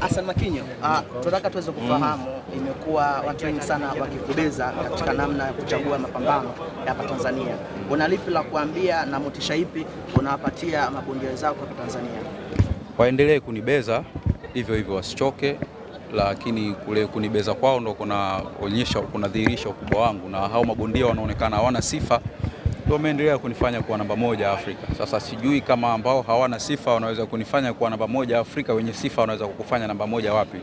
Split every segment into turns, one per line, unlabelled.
Hassan Makinyo, uh, tunataka tuweze kufahamu, imekuwa watu wengi sana wakikubeza katika namna ya kuchagua mapambano ya hapa Tanzania. Una lipi la kuambia na motisha ipi unawapatia mabondia wenzako hapa Tanzania?
waendelee kunibeza hivyo hivyo, wasichoke, lakini kule kunibeza kwao ndo kunaonyesha kunadhihirisha ukubwa wangu, na hao mabondia wanaonekana hawana sifa, wameendelea kunifanya kuwa namba moja Afrika. Sasa sijui kama ambao hawana sifa wanaweza kunifanya kuwa namba moja Afrika, wenye sifa wanaweza kukufanya namba moja wapi?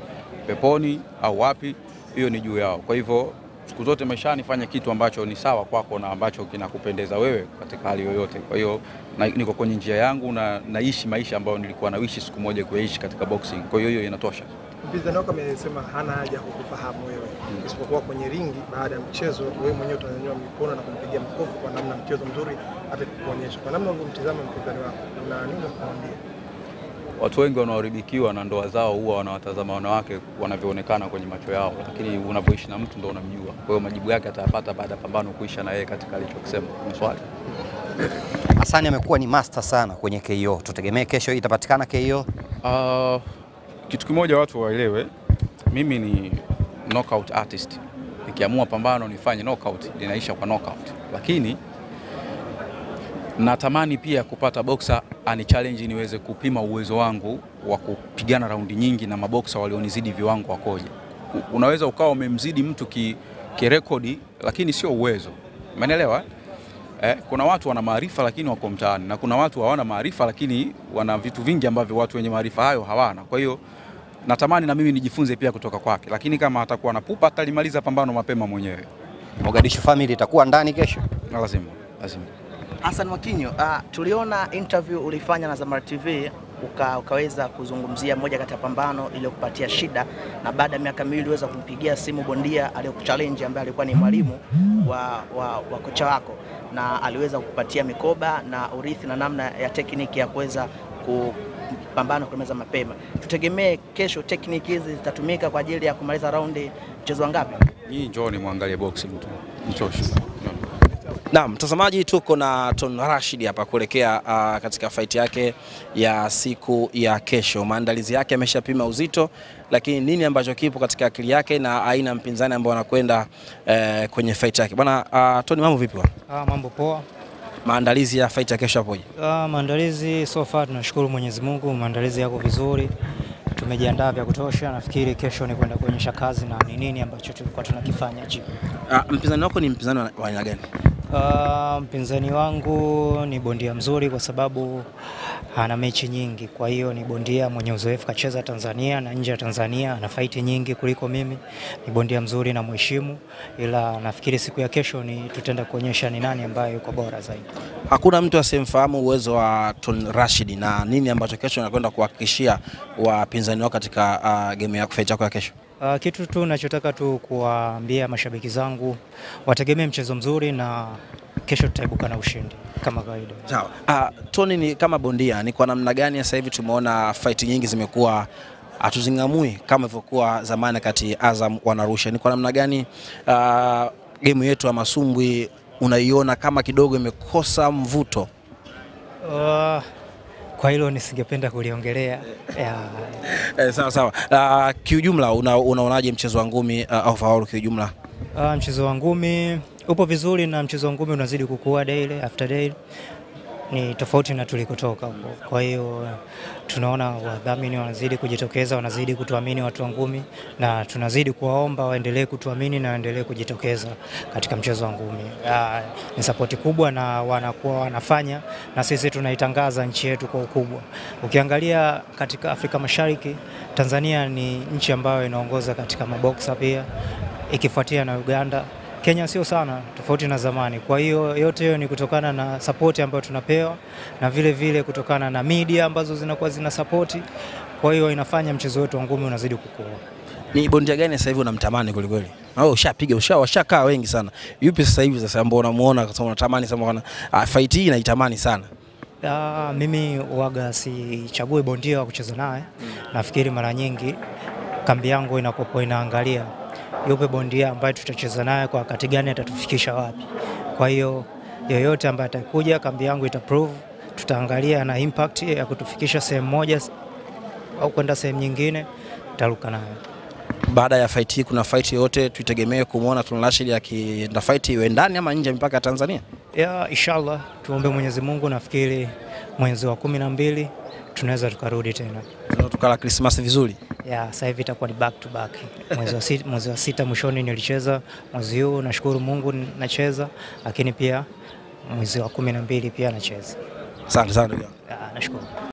Peponi au wapi? Hiyo ni juu yao. Kwa hivyo siku zote maishani fanya kitu ambacho ni sawa kwako na ambacho kinakupendeza wewe katika hali yoyote. Kwa hiyo niko kwenye njia yangu na naishi maisha ambayo nilikuwa naishi siku moja kuyaishi katika boxing. Kwa hiyo hiyo inatosha.
Mpinzani wako amesema hana haja kukufahamu wewe, isipokuwa kwenye ringi, baada ya mchezo wewe mwenyewe utanyanyua mikono na kumpigia makofi kwa namna mchezo mzuri hata kuonyesha. Kwa namna ulivyomtizama mpinzani wako, una nini kumwambia?
Watu wengi wanaoharibikiwa na ndoa zao huwa wanawatazama wanawake wanavyoonekana kwenye macho yao, lakini unavyoishi na mtu ndo unamjua. Kwa hiyo majibu yake atayapata baada ya pambano kuisha na yeye katika alichokisema. Kuna swali
Hasani amekuwa ni master sana kwenye KO. Tutegemee kesho itapatikana KO.
Uh, kitu kimoja watu waelewe, mimi ni knockout artist. Nikiamua pambano nifanye knockout, linaisha kwa knockout, lakini natamani pia kupata boksa ani challenge niweze kupima uwezo wangu wa kupigana raundi nyingi na maboksa walionizidi viwango wakoje. Unaweza ukawa umemzidi mtu ki, kirekodi lakini sio uwezo, umeelewa? Eh, kuna watu wana maarifa lakini wako mtaani na kuna watu hawana maarifa lakini wana vitu vingi ambavyo watu wenye maarifa hayo hawana. Kwa hiyo natamani na mimi nijifunze pia kutoka kwake, lakini kama atakuwa na pupa atalimaliza pambano mapema mwenyewe.
Mogadishu family itakuwa ndani kesho.
Lazima, lazima.
Hassan Mwakinyo, uh, tuliona interview ulifanya na Zamar TV uka, ukaweza kuzungumzia moja kati ya pambano iliyokupatia shida, na baada ya miaka miwili uweza kumpigia simu bondia aliyokuchallenge ambaye alikuwa ni mwalimu wa, wa, wa kocha wako, na aliweza kukupatia mikoba na urithi na namna ya tekniki ya kuweza kupambana kumaliza mapema. Tutegemee kesho tekniki hizi zitatumika kwa ajili ya kumaliza raundi mchezo wa ngapi?
Nyinyi njooni mwangalie boxing tu. Mchoshe.
Naam, mtazamaji, tuko na Ton Rashid hapa kuelekea uh, katika fight yake ya siku ya kesho. Maandalizi yake ameshapima uzito, lakini nini ambacho kipo katika akili yake na aina ya mpinzani ambao anakwenda uh, kwenye fight yake. Bwana uh, Ton, mambo vipi bwana?
Ah, mambo poa.
Maandalizi ya fight ya kesho hapoje?
Ah, maandalizi so far tunashukuru Mwenyezi Mungu, maandalizi yako vizuri, tumejiandaa vya kutosha. Nafikiri kesho ni kwenda kuonyesha kazi na ni nini ambacho tulikuwa tunakifanya
Ah, mpinzani wako ni mpinzani wa aina gani?
Ah, uh, wangu ni bondia mzuri kwa sababu ana mechi nyingi, kwa hiyo ni bondia mwenye uzoefu, kacheza Tanzania na nje ya Tanzania, ana faiti nyingi kuliko mimi. Ni bondia mzuri na mheshimu, ila nafikiri siku ya kesho ni tutaenda kuonyesha ni nani ambaye yuko bora zaidi.
Hakuna mtu asiyemfahamu uwezo wa Ton Rashid na nini ambacho kesho anakwenda kuhakikishia wapinzani wao katika uh, game ya fight yako ya kesho.
Uh, kitu tu nachotaka tu kuwaambia mashabiki zangu wategemee mchezo mzuri na kesho tutaibuka na ushindi kama kawaida.
Sawa. Uh, Tony ni kama bondia, ni kwa namna gani sasa hivi tumeona fight nyingi zimekuwa hatuzing'amui kama ilivyokuwa zamani kati Azam wanarusha. Ni kwa namna gani uh, game yetu ya masumbwi unaiona kama kidogo imekosa mvuto?
Uh, kwa hilo nisingependa kuliongelea. Yeah.
Eh, sawa sawa. Uh, kiujumla una, unaonaje mchezo wa ngumi uh, au faulu kiujumla?
Uh, mchezo wa ngumi upo vizuri na mchezo wa ngumi unazidi kukua daily after daily. Ni tofauti na tulikotoka huko. Kwa hiyo tunaona wadhamini wanazidi kujitokeza, wanazidi kutuamini watu wa ngumi, na tunazidi kuwaomba waendelee kutuamini na waendelee kujitokeza katika mchezo wa ngumi. Uh, ni sapoti kubwa na wanakuwa wanafanya, na sisi tunaitangaza nchi yetu kwa ukubwa. Ukiangalia katika Afrika Mashariki, Tanzania ni nchi ambayo inaongoza katika maboksa pia ikifuatia na Uganda. Kenya sio sana tofauti na zamani. Kwa hiyo yote hiyo ni kutokana na sapoti ambayo tunapewa na vile vile kutokana na media ambazo zinakuwa zina sapoti. Kwa hiyo inafanya mchezo wetu wa ngumi unazidi kukua.
Ni bondia gani sasa hivi unamtamani kweli kweli? Au ushapiga usha washakaa wengi sana. Yupi sasa hivi sasa ambao unamuona kama unatamani sana ah, fight hii naitamani sana.
Ah, mimi waga sichague bondia wa kucheza naye. Nafikiri mara nyingi kambi yangu inakopo inaangalia yupe bondia ambaye tutacheza naye kwa wakati gani, atatufikisha wapi. Kwa hiyo yoyote ambaye atakuja, kambi yangu ita prove, tutaangalia na impact ya kutufikisha sehemu moja au kwenda sehemu nyingine. taruka nayo.
Baada ya fight hii kuna fight yoyote tuitegemee kumwona Tun Rashid akienda fight iwe ndani ama nje mpaka mipaka ya Tanzania?
Ya, inshallah tuombe Mwenyezi Mungu, nafikiri mwezi wa kumi na mbili tunaweza tukarudi tena.
Tukala Christmas vizuri.
Ya, sasa hivi itakuwa ni back to back. Mwezi wa sita, mwezi wa sita mwishoni nilicheza, mwezi huu nashukuru Mungu nacheza, lakini pia mwezi wa kumi na mbili pia nacheza.
Asante sana ndugu.
Ya, nashukuru.